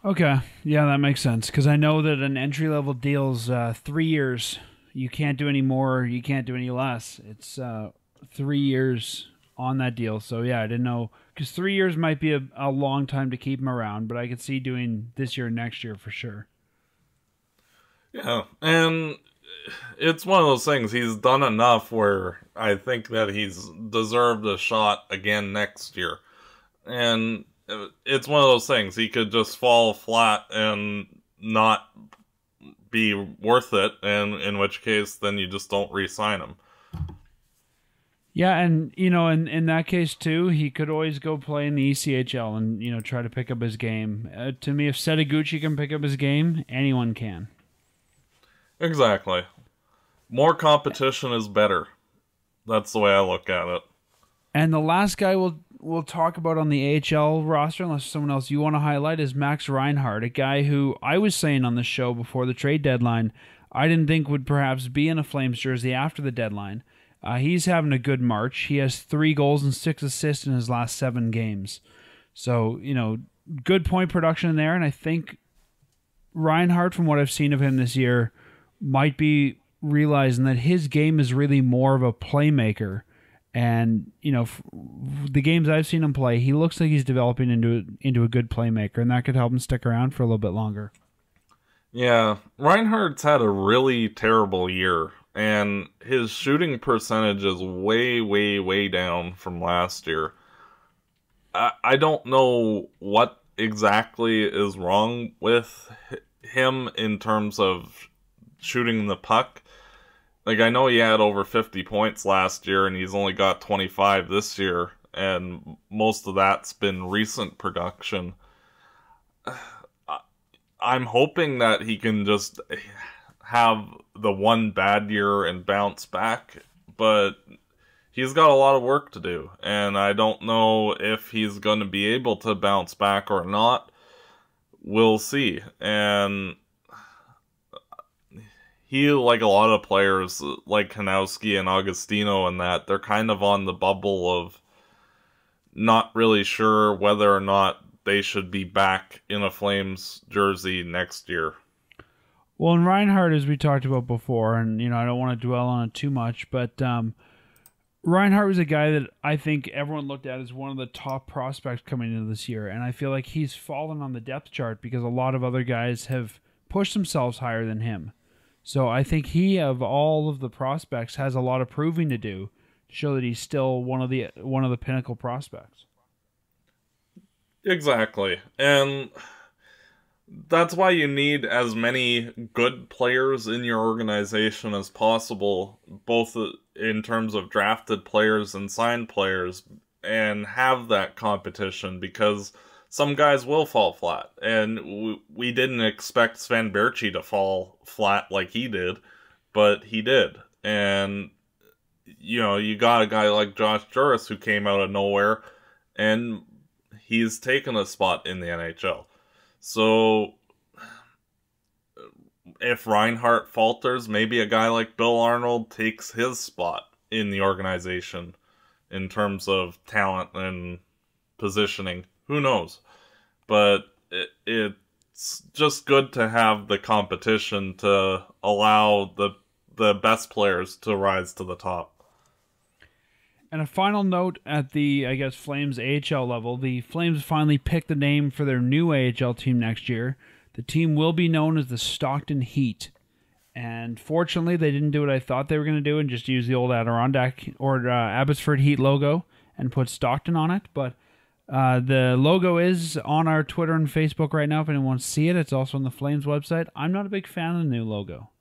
Okay. Yeah, that makes sense cuz I know that an entry level deal's uh 3 years. You can't do any more, you can't do any less. It's uh 3 years on that deal. So yeah, I didn't know because three years might be a, a long time to keep him around, but I could see doing this year, and next year for sure. Yeah, and it's one of those things. He's done enough where I think that he's deserved a shot again next year, and it's one of those things. He could just fall flat and not be worth it, and in which case, then you just don't re-sign him. Yeah, and you know, in in that case too, he could always go play in the ECHL and you know try to pick up his game. Uh, to me, if Setoguchi can pick up his game, anyone can. Exactly. More competition is better. That's the way I look at it. And the last guy we'll we'll talk about on the AHL roster, unless someone else you want to highlight, is Max Reinhart, a guy who I was saying on the show before the trade deadline, I didn't think would perhaps be in a Flames jersey after the deadline. Uh, he's having a good March. He has three goals and six assists in his last seven games. So, you know, good point production there. And I think Reinhart, from what I've seen of him this year, might be realizing that his game is really more of a playmaker. And, you know, the games I've seen him play, he looks like he's developing into, into a good playmaker. And that could help him stick around for a little bit longer. Yeah, Reinhart's had a really terrible year and his shooting percentage is way, way, way down from last year. I, I don't know what exactly is wrong with him in terms of shooting the puck. Like, I know he had over 50 points last year, and he's only got 25 this year, and most of that's been recent production. I'm hoping that he can just have the one bad year and bounce back, but he's got a lot of work to do, and I don't know if he's going to be able to bounce back or not. We'll see. And he, like a lot of players, like Kanowski and Agostino, and that, they're kind of on the bubble of not really sure whether or not they should be back in a Flames jersey next year. Well, and Reinhart, as we talked about before, and you know, I don't want to dwell on it too much, but um, Reinhart was a guy that I think everyone looked at as one of the top prospects coming into this year, and I feel like he's fallen on the depth chart because a lot of other guys have pushed themselves higher than him. So I think he, of all of the prospects, has a lot of proving to do to show that he's still one of the one of the pinnacle prospects. Exactly, and that's why you need as many good players in your organization as possible, both in terms of drafted players and signed players, and have that competition because some guys will fall flat. And we, didn't expect Sven Baertschi to fall flat like he did, but he did. And, you know, you got a guy like Josh Jooris who came out of nowhere, and he's taken a spot in the NHL. So if Reinhart falters, maybe a guy like Bill Arnold takes his spot in the organization in terms of talent and positioning. Who knows? But it, it's just good to have the competition to allow the the best players to rise to the top. And a final note at the, I guess, Flames AHL level the Flames finally picked the name for their new AHL team next year. The team will be known as the Stockton Heat. And fortunately, they didn't do what I thought they were going to do and just use the old Adirondack or uh, Abbotsford Heat logo and put Stockton on it. But uh, the logo is on our Twitter and Facebook right now. If anyone wants to see it, it's also on the Flames website. I'm not a big fan of the new logo.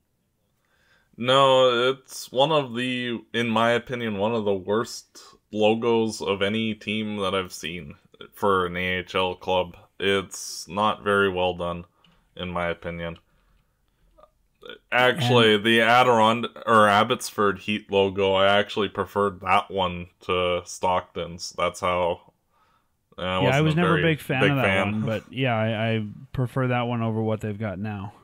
No, it's one of the, in my opinion, one of the worst logos of any team that I've seen for an AHL club. It's not very well done in my opinion. Actually, and, the Adirondack or Abbotsford Heat logo, I actually preferred that one to Stockton's. That's how. Uh, yeah, I was a never a big fan big of that fan. one, but yeah, I, I prefer that one over what they've got now.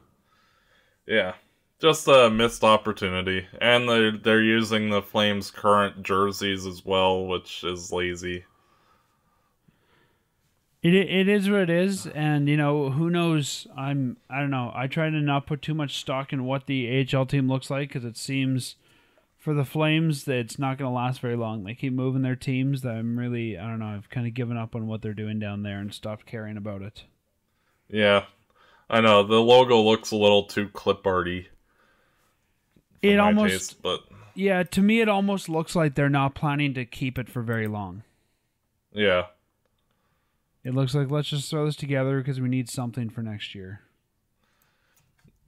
Yeah, just a missed opportunity, and they're they're using the Flames' current jerseys as well, which is lazy. It it is what it is, and you know who knows. I'm I don't know. I try to not put too much stock in what the AHL team looks like because it seems for the Flames that it's not going to last very long. They keep moving their teams. That I'm really I don't know. I've kind of given up on what they're doing down there and stopped caring about it. Yeah, I know the logo looks a little too clip arty. It almost, taste, but yeah, to me it almost looks like they're not planning to keep it for very long. Yeah. It looks like let's just throw this together because we need something for next year.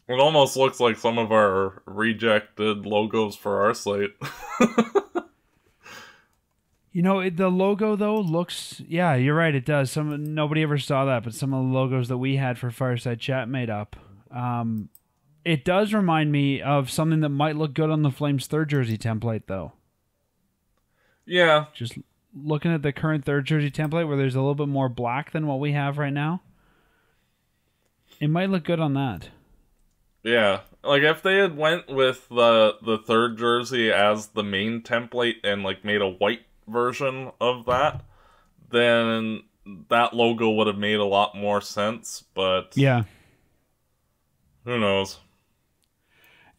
It almost looks like some of our rejected logos for our site. you know, it, the logo though looks yeah, you're right, it does. Some nobody ever saw that, but some of the logos that we had for Fireside Chat made up. Um, it does remind me of something that might look good on the Flames third jersey template though. Yeah. Just looking at the current third jersey template where there's a little bit more black than what we have right now, it might look good on that. Yeah, like if they had went with the the third jersey as the main template and like made a white version of that, then that logo would have made a lot more sense. But yeah, who knows?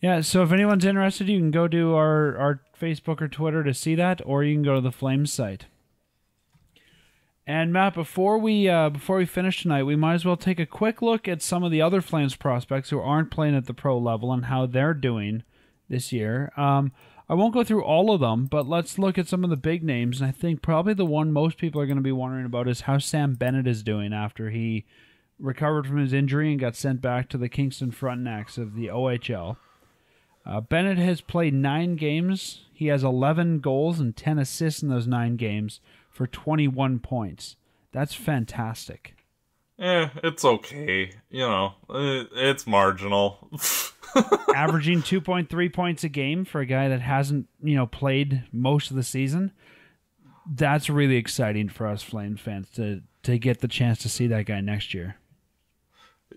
Yeah, so if anyone's interested, you can go to our, our Facebook or Twitter to see that, or you can go to the Flames site. And Matt, before we uh, before we finish tonight, we might as well take a quick look at some of the other Flames prospects who aren't playing at the pro level and how they're doing this year. Um, I won't go through all of them, but let's look at some of the big names. And I think probably the one most people are going to be wondering about is how Sam Bennett is doing after he recovered from his injury and got sent back to the Kingston Frontenacs of the OHL. Uh, Bennett has played nine games. He has 11 goals and 10 assists in those nine games for 21 points. That's fantastic. Eh, it's okay. You know, it's marginal. Averaging 2.3 points a game for a guy that hasn't, you know, played most of the season. That's really exciting for us Flames fans to to get the chance to see that guy next year.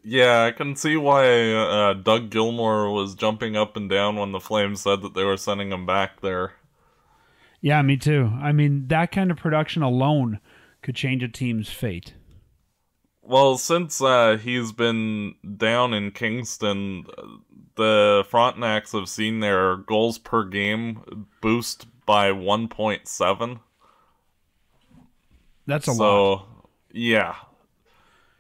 Yeah, I can see why uh, Doug Gilmour was jumping up and down when the Flames said that they were sending him back there. Yeah, me too. I mean, that kind of production alone could change a team's fate. Well, since uh, he's been down in Kingston, the Frontenacs have seen their goals per game boost by 1.7. That's a so, lot. yeah.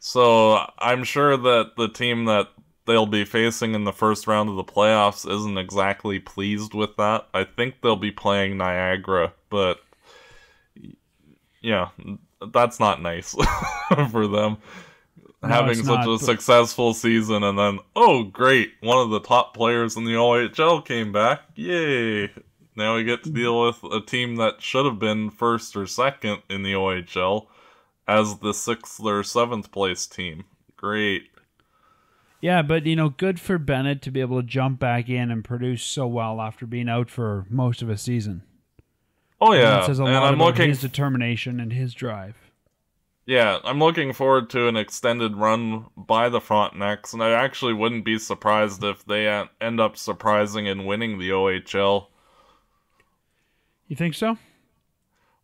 So I'm sure that the team that they'll be facing in the first round of the playoffs isn't exactly pleased with that. I think they'll be playing Niagara, but yeah, that's not nice for them. No, Having such not, a successful season and then, oh great, one of the top players in the OHL came back. Yay! Now we get to deal with a team that should have been first or second in the OHL as the sixth or seventh place team. Great. Yeah, but you know, good for Bennett to be able to jump back in and produce so well after being out for most of a season. Oh yeah, that says a and lot I'm about looking. his determination and his drive. Yeah, I'm looking forward to an extended run by the Frontenacs, and I actually wouldn't be surprised if they end up surprising and winning the OHL. You think so?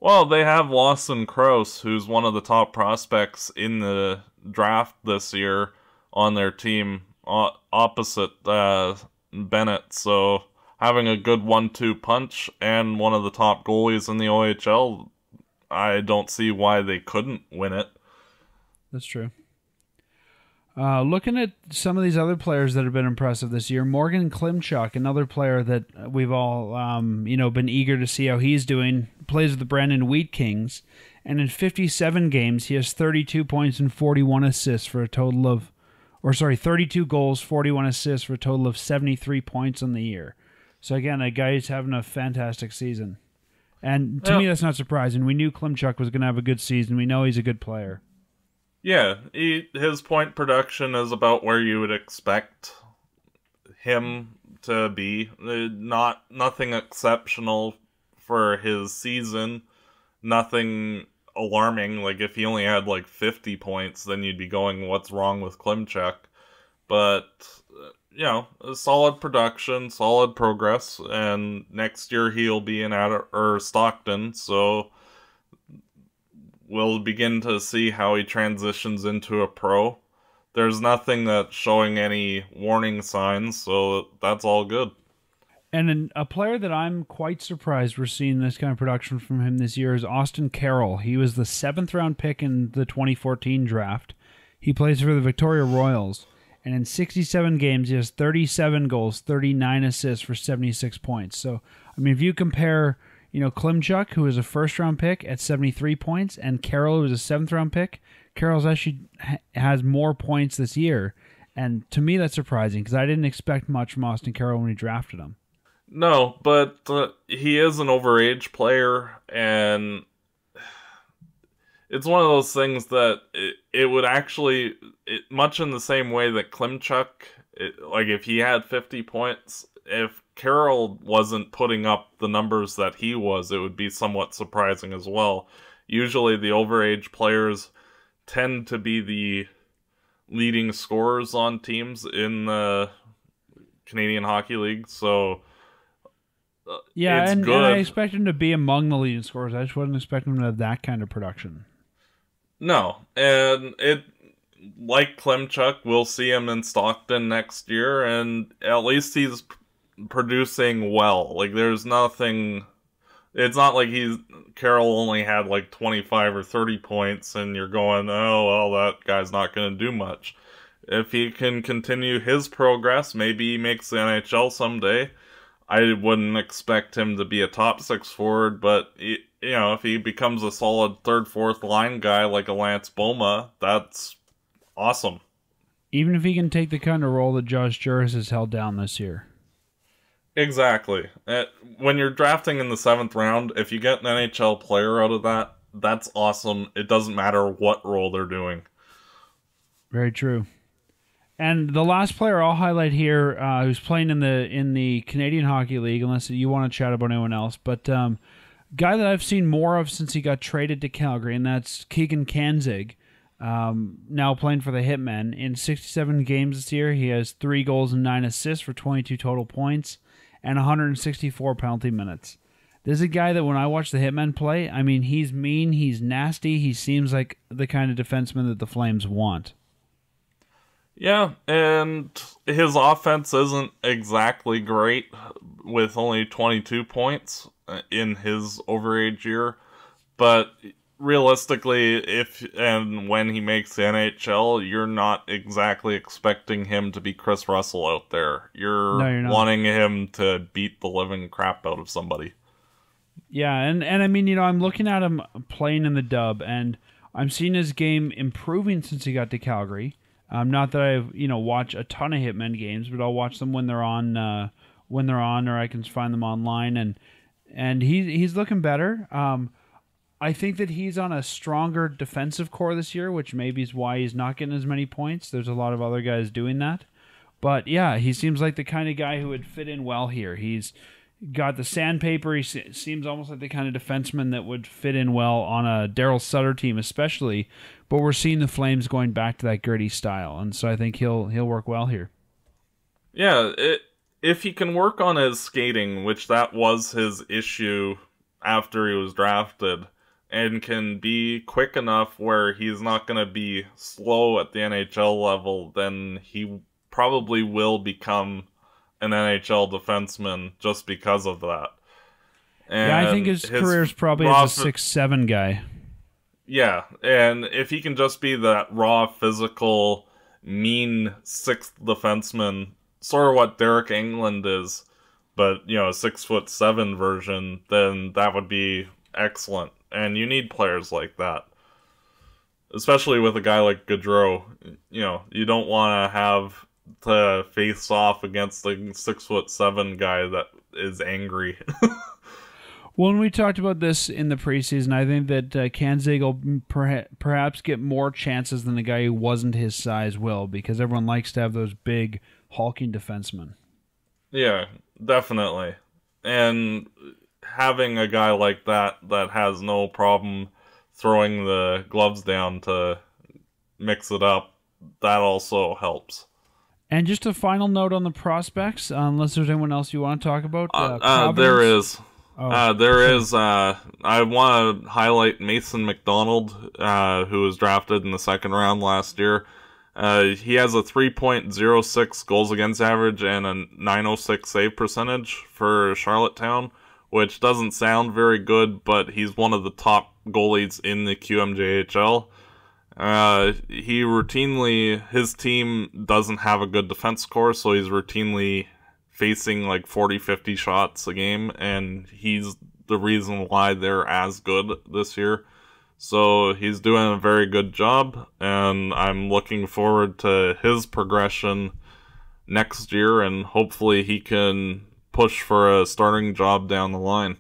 Well, they have Lawson Crouse, who's one of the top prospects in the draft this year, on their team opposite uh, Bennett. So having a good one-two punch and one of the top goalies in the OHL, I don't see why they couldn't win it. That's true. Uh, looking at some of these other players that have been impressive this year, Morgan Klimchuk, another player that we've all um, you know been eager to see how he's doing, plays with the Brandon Wheat Kings, and in 57 games he has 32 points and 41 assists for a total of, or sorry, 32 goals, 41 assists for a total of 73 points on the year. So again, a guy who's having a fantastic season, and to Yeah. me that's not surprising. We knew Klimchuk was going to have a good season. We know he's a good player. Yeah, he, his point production is about where you would expect him to be. Uh, Not nothing exceptional for his season. Nothing alarming. Like if he only had like 50 points, then you'd be going, "What's wrong with Klimchuk?" But uh, you know, solid production, solid progress, and next year he'll be in at or Stockton, so we'll begin to see how he transitions into a pro. There's nothing that's showing any warning signs, so that's all good. And an, a player that I'm quite surprised we're seeing this kind of production from him this year is Austin Carroll. He was the seventh round pick in the 2014 draft. He plays for the Victoria Royals, and in 67 games, he has 37 goals, 39 assists for 76 points. So, I mean, if you compare, you know, Klimchuk, who was a first round pick at 73 points, and Carroll, who was a seventh round pick, Carroll's actually has more points this year. And to me, that's surprising because I didn't expect much from Austin Carroll when we drafted him. No, but uh, he is an overage player, and it's one of those things that it, it would actually, it, much in the same way that Klimchuk, it, like if he had 50 points, if Carroll wasn't putting up the numbers that he was, it would be somewhat surprising as well. Usually the overage players tend to be the leading scorers on teams in the Canadian Hockey League, so uh, Yeah, it's and, good. and I expect him to be among the leading scorers. I just wasn't expecting him to have that kind of production. No, and it like Klimchuk, we'll see him in Stockton next year, and at least he's producing well. Like there's nothing. It's not like he's Carroll only had like 25 or 30 points, and you're going, oh well, that guy's not going to do much. If he can continue his progress, maybe he makes the NHL someday. I wouldn't expect him to be a top six forward, but y- you know, if he becomes a solid third, fourth line guy like a Lance Bouma, that's awesome. Even if he can take the kind of role that Josh Jooris has held down this year. Exactly. Uh, when you're drafting in the seventh round, if you get an NHL player out of that, that's awesome. It doesn't matter what role they're doing. Very true. And the last player I'll highlight here, uh, who's playing in the in the Canadian Hockey League, unless you want to chat about anyone else, but um, guy that I've seen more of since he got traded to Calgary, and that's Keegan Kanzig. Um, now playing for the Hitmen in 67 games this year, he has three goals and nine assists for 22 total points and 164 penalty minutes. There's a guy that when I watch the Hitmen play, I mean, he's mean, he's nasty, he seems like the kind of defenseman that the Flames want. Yeah, and his offense isn't exactly great with only 22 points in his overage year, but realistically, if and when he makes the NHL, you're not exactly expecting him to be Kris Russell out there. You're, No, you're wanting him to beat the living crap out of somebody. Yeah, and and I mean, you know, I'm looking at him playing in the dub, and I'm seeing his game improving since he got to Calgary. Um, not that I've you know watched a ton of Hitmen games, but I'll watch them when they're on, uh, when they're on, or I can find them online, and and he he's looking better. Um, I think that he's on a stronger defensive corps this year, which maybe is why he's not getting as many points. There's a lot of other guys doing that. But yeah, he seems like the kind of guy who would fit in well here. He's got the sandpaper. He seems almost like the kind of defenseman that would fit in well on a Daryl Sutter team, especially. But we're seeing the Flames going back to that gritty style, and so I think he'll he'll work well here. Yeah, it, if he can work on his skating, which that was his issue after he was drafted, and can be quick enough where he's not going to be slow at the NHL level, then he probably will become an NHL defenseman just because of that. yeah, I think his, his, career's probably as a six seven guy. yeah, and if he can just be that raw, physical, mean sixth defenseman, sort of what Deryk Engelland is, but you know, a six foot seven version, then that would be excellent. And you need players like that, especially with a guy like Gaudreau. You know, you don't want to have to face off against the six foot seven guy that is angry. When we talked about this in the preseason, I think that uh, Kanzig will perha- perhaps get more chances than a guy who wasn't his size will, because everyone likes to have those big hulking defensemen. Yeah, definitely. And having a guy like that that has no problem throwing the gloves down to mix it up, that also helps. And just a final note on the prospects, uh, unless there's anyone else you want to talk about. Uh, uh, there Providence- is. Oh, Uh, there is. Uh, I want to highlight Mason McDonald, uh, who was drafted in the second round last year. Uh, he has a 3.06 goals against average and a 906 save percentage for Charlottetown, which doesn't sound very good, but he's one of the top goalies in the QMJHL. Uh, he routinely, his team doesn't have a good defense score, so he's routinely facing like 40 50 shots a game and he's the reason why they're as good this year so he's doing a very good job and i'm looking forward to his progression next year and hopefully he can push for a starting job down the line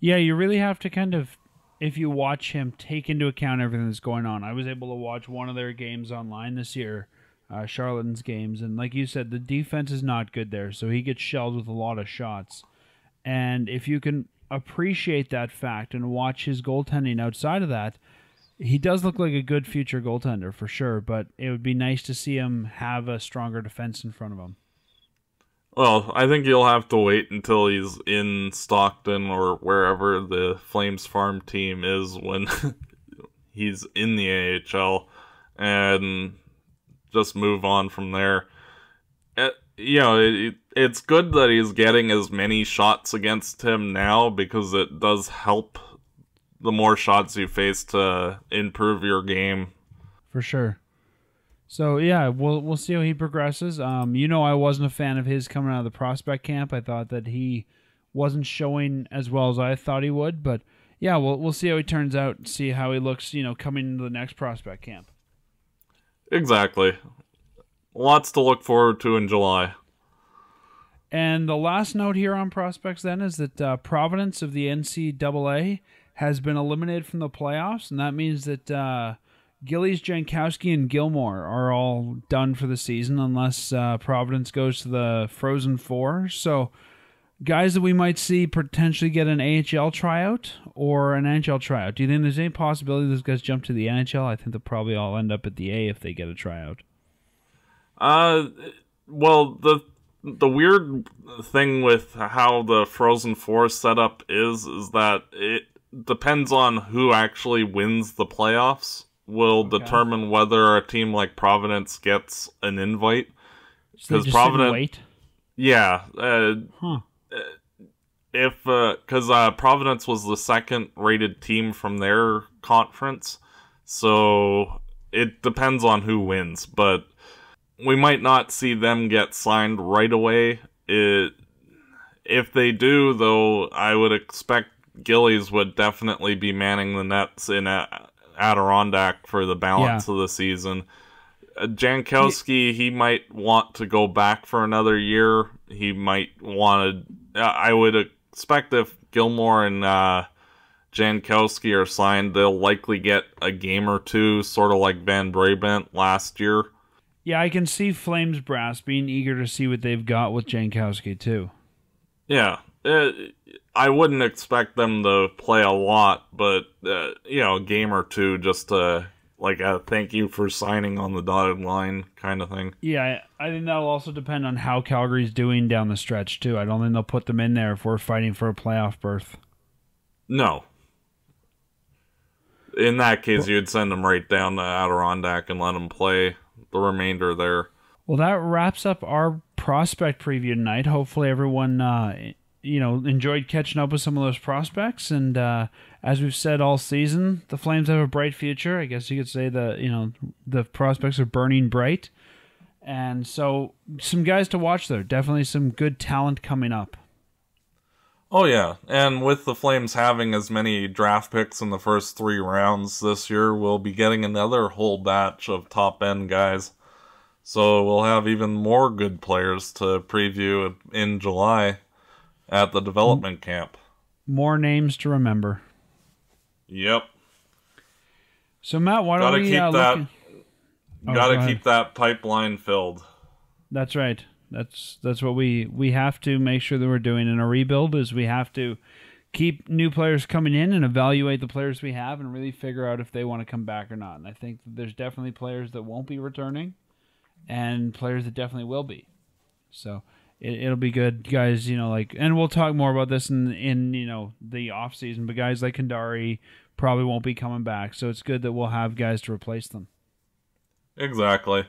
Yeah, you really have to kind of, if you watch him, take into account everything that's going on. I was able to watch one of their games online this year, uh, Charlottetown's games, and like you said, the defense is not good there, so he gets shelled with a lot of shots. And if you can appreciate that fact and watch his goaltending outside of that, he does look like a good future goaltender for sure. But it would be nice to see him have a stronger defense in front of him. Well i think you'll have to wait until he's in stockton or wherever the flames farm team is when he's in the ahl and just move on from there. Uh, you know, it, it's good that he's getting as many shots against him now because it does help the more shots you face to improve your game. for sure. So yeah, we'll we'll see how he progresses. Um, you know, I wasn't a fan of his coming out of the prospect camp. I thought that he wasn't showing as well as I thought he would. But yeah, we'll we'll see how he turns out. See how he looks. You know, coming into the next prospect camp. Exactly. Lots to look forward to in July. And the last note here on prospects then is that uh, Providence of the NCAA has been eliminated from the playoffs, and that means that uh, Gillies, Jankowski, and Gilmour are all done for the season unless uh, Providence goes to the Frozen Four. So, guys that we might see potentially get an AHL tryout or an NHL tryout. Do you think there's any possibility those guys jump to the NHL? I think they'll probably all end up at the A if they get a tryout. Uh, well, the the weird thing with how the Frozen Four setup is is that it depends on who actually wins the playoffs will Okay. determine whether a team like Providence gets an invite. So they 'Cause just sit and Providence-. Yeah, uh, Huh. if because uh, Providence was the second rated team from their conference, so it depends on who wins. But we might not see them get signed right away. It, if they do, though, I would expect Gillies would definitely be manning the nets in a- Adirondack for the balance of the season. Uh, Jankowski, he might want to go back for another year. He might want to. I would expect if Gilmour and uh, Jankowski are signed, they'll likely get a game or two, sort of like Van Brabant last year. Yeah, I can see Flames brass being eager to see what they've got with Jankowski too. Yeah, uh, I wouldn't expect them to play a lot, but uh, you know, a game or two just to like a thank you for signing on the dotted line kind of thing. Yeah, I I think that'll also depend on how Calgary's doing down the stretch too. I don't think they'll put them in there if we're fighting for a playoff berth. No. In that case, you'd send them right down to Adirondack and let them play the remainder there. Well, that wraps up our prospect preview tonight. Hopefully, everyone uh, you know enjoyed catching up with some of those prospects. And uh, as we've said all season, the Flames have a bright future. I guess you could say the you know the prospects are burning bright. And so, some guys to watch there. Definitely some good talent coming up. Oh yeah, and with the Flames having as many draft picks in the first three rounds this year, we'll be getting another whole batch of top end guys. So we'll have even more good players to preview in July at the development camp. More names to remember. Yep, So Matt, why don't gotta we keep uh, that. Oh, gotta go keep that pipeline filled. That's right. That's that's what we we have to make sure that we're doing in a rebuild is we have to keep new players coming in and evaluate the players we have and really figure out if they want to come back or not. And I think that there's definitely players that won't be returning and players that definitely will be. So it, it'll be good, guys. You know, like, and we'll talk more about this in in you know the off season. But guys like Cundari probably won't be coming back, so it's good that we'll have guys to replace them. Exactly.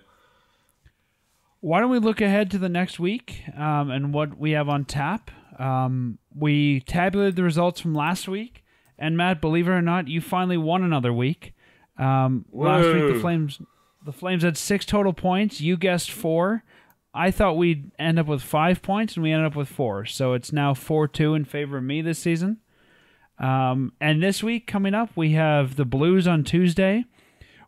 Why don't we look ahead to the next week um, and what we have on tap? Um, we tabulated the results from last week, and Matt, believe it or not, you finally won another week. Um, last week the Flames, the Flames had six total points. You guessed four. I thought we'd end up with five points, and we ended up with four. So it's now four two in favor of me this season. Um, and this week coming up, we have the Blues on Tuesday.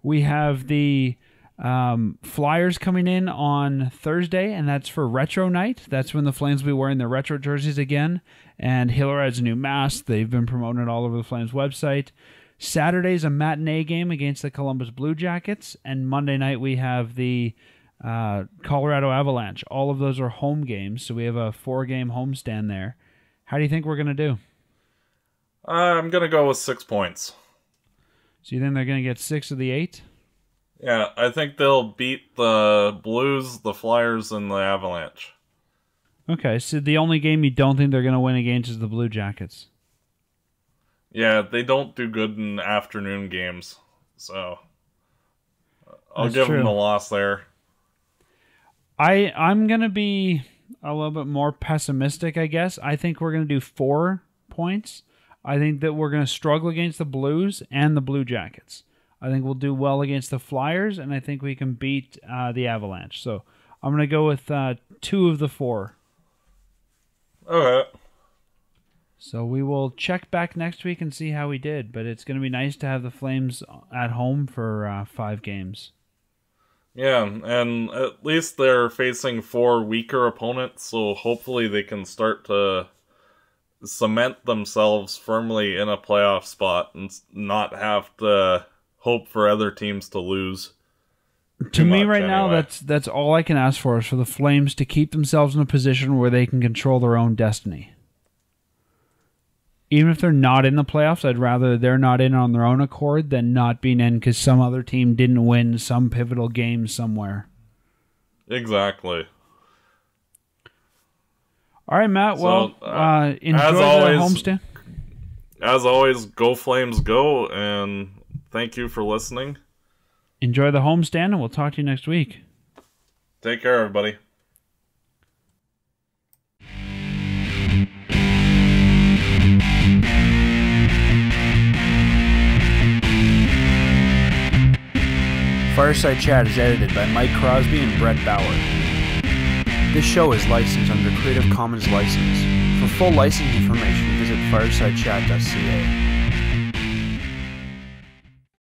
We have the um, Flyers coming in on Thursday, and that's for Retro Night. That's when the Flames will be wearing their retro jerseys again. And Hiller has a new mask. They've been promoting it all over the Flames website. Saturday's a matinee game against the Columbus Blue Jackets, and Monday night we have the uh, Colorado Avalanche. All of those are home games, so we have a four-game homestand there. How do you think we're gonna do? I'm gonna go with six points. So you think they're gonna get six of the eight? Yeah, I think they'll beat the Blues, the Flyers, and the Avalanche. Okay, so the only game you don't think they're gonna win against is the Blue Jackets. Yeah, they don't do good in afternoon games, so I'll That's give true. them the loss there. I I'm gonna be a little bit more pessimistic, I guess. I think we're gonna do four points. I think that we're gonna struggle against the Blues and the Blue Jackets. I think we'll do well against the Flyers, and I think we can beat uh, the Avalanche. So I'm gonna go with uh, two of the four. All right. So we will check back next week and see how we did. But it's gonna be nice to have the Flames at home for uh, five games. Yeah, and at least they're facing four weaker opponents, so hopefully they can start to cement themselves firmly in a playoff spot and not have to hope for other teams to lose. to me right now that's that's all i can ask for is for the flames to keep themselves in a position where they can control their own destiny even if they're not in the playoffs i'd rather they're not in on their own accord than not being in because some other team didn't win some pivotal game somewhere Exactly. All right, Matt. Well, So, uh, uh, enjoy as the always- homestand. As always, go Flames go, and thank you for listening. Enjoy the homestand, and we'll talk to you next week. Take care, everybody. Fireside Chat is edited by Mike Crosby and Brett Bauer. This show is licensed under Creative Commons license. For full license information, visit firesidechat.ca.